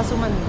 está sumando.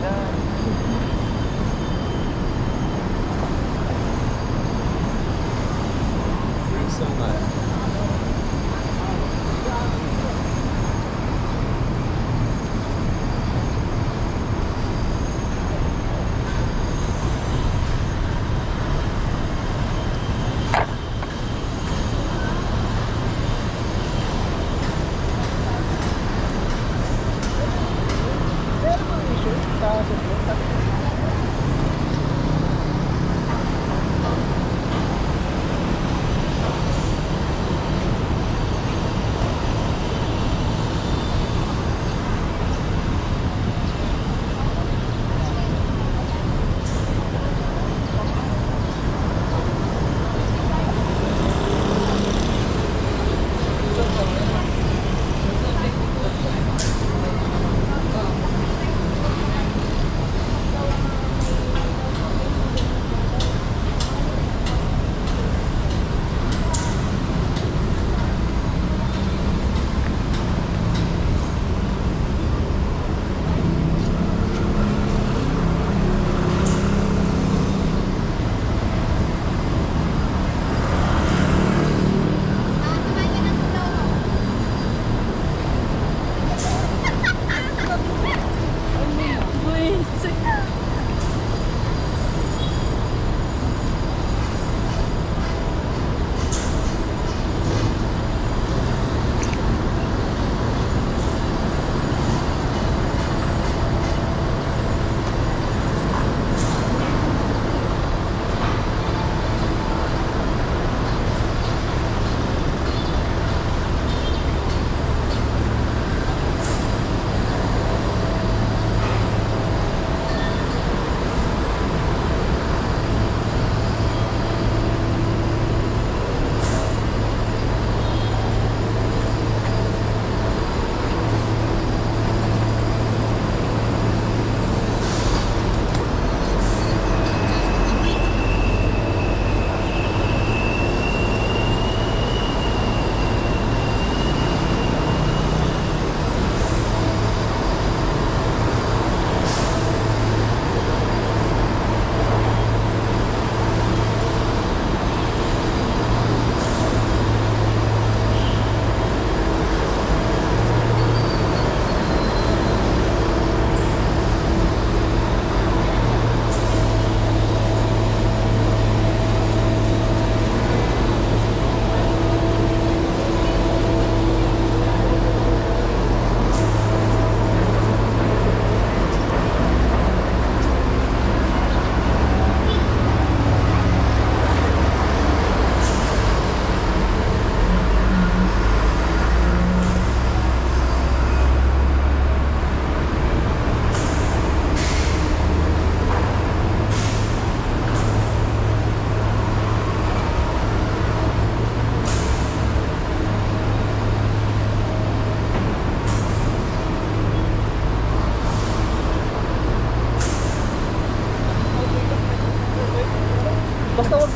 Basta wag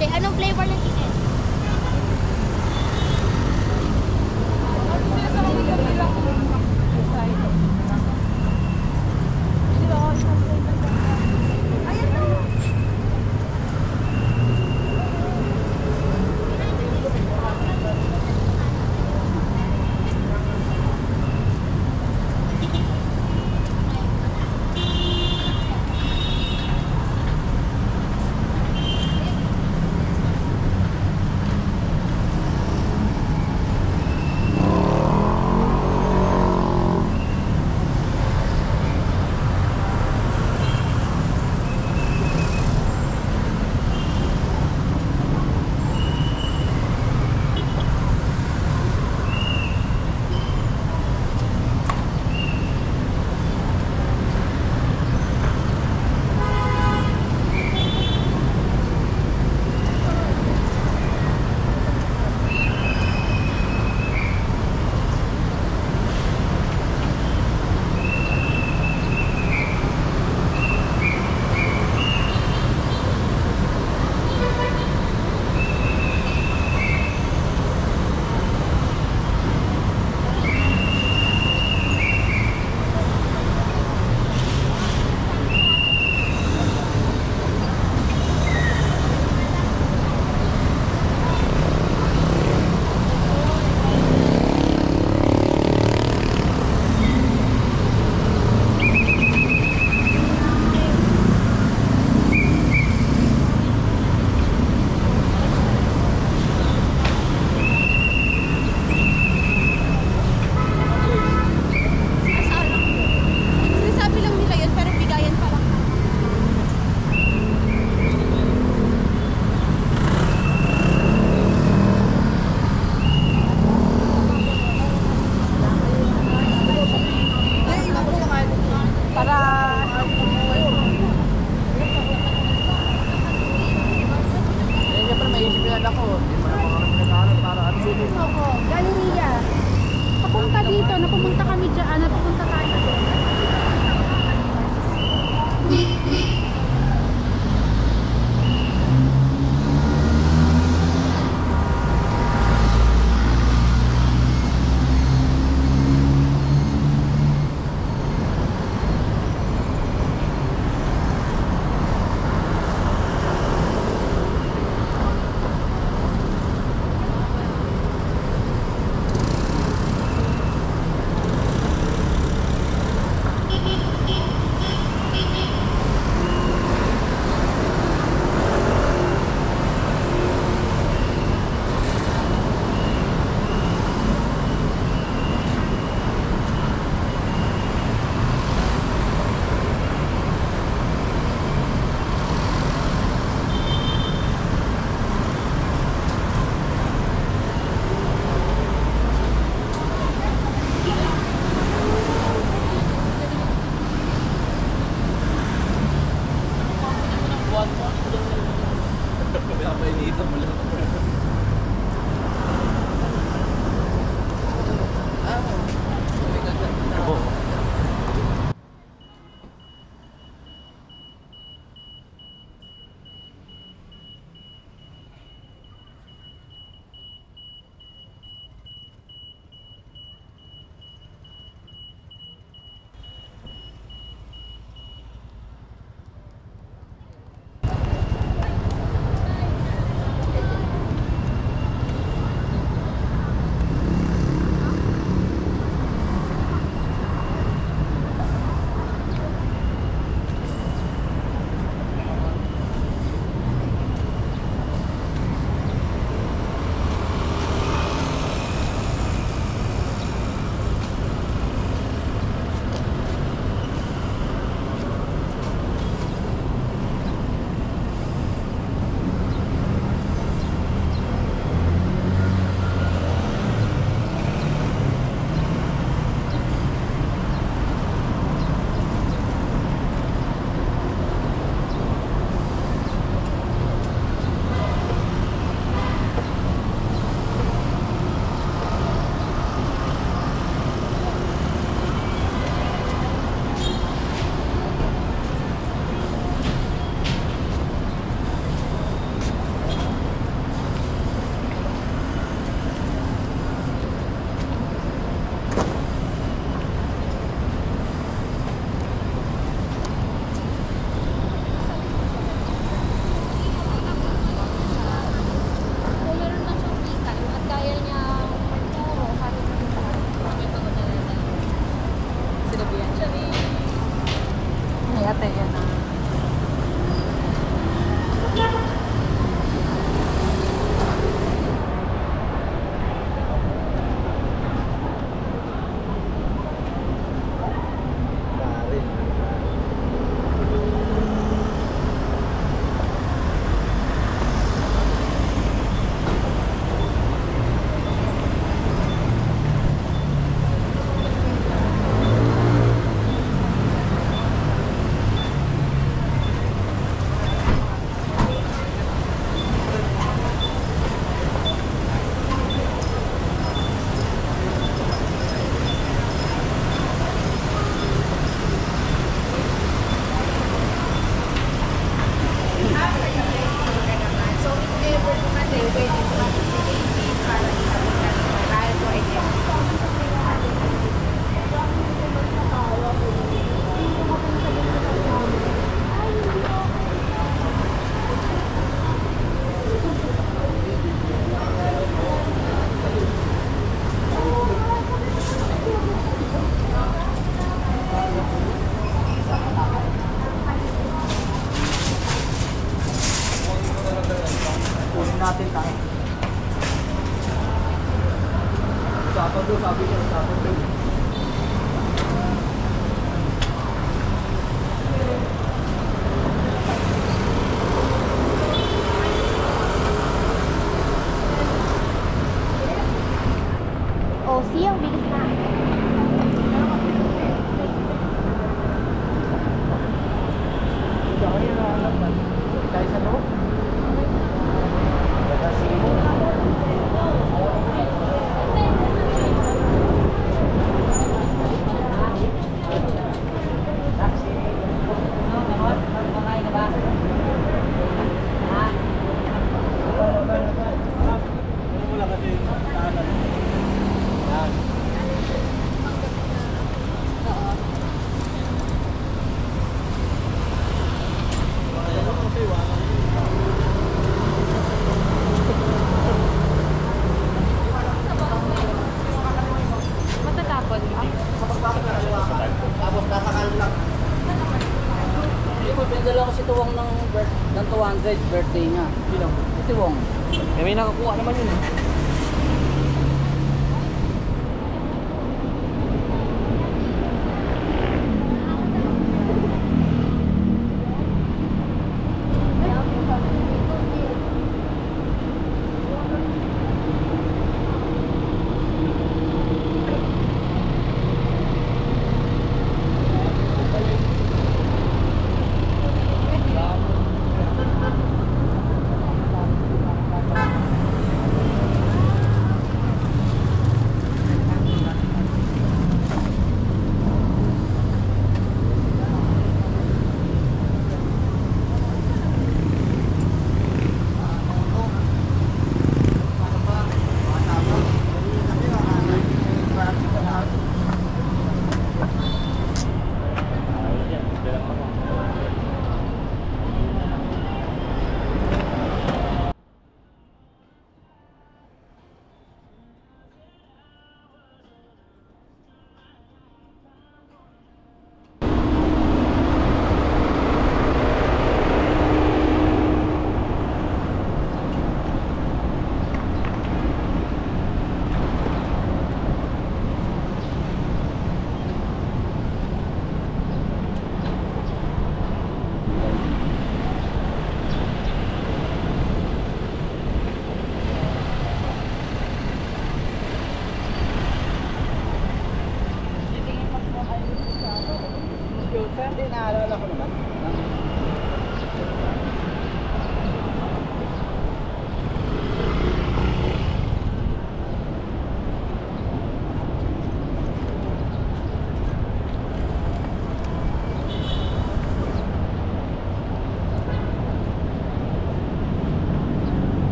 latte. Anong flavor latte? 他等下 Usapan doon, sabi niya, usapan doon.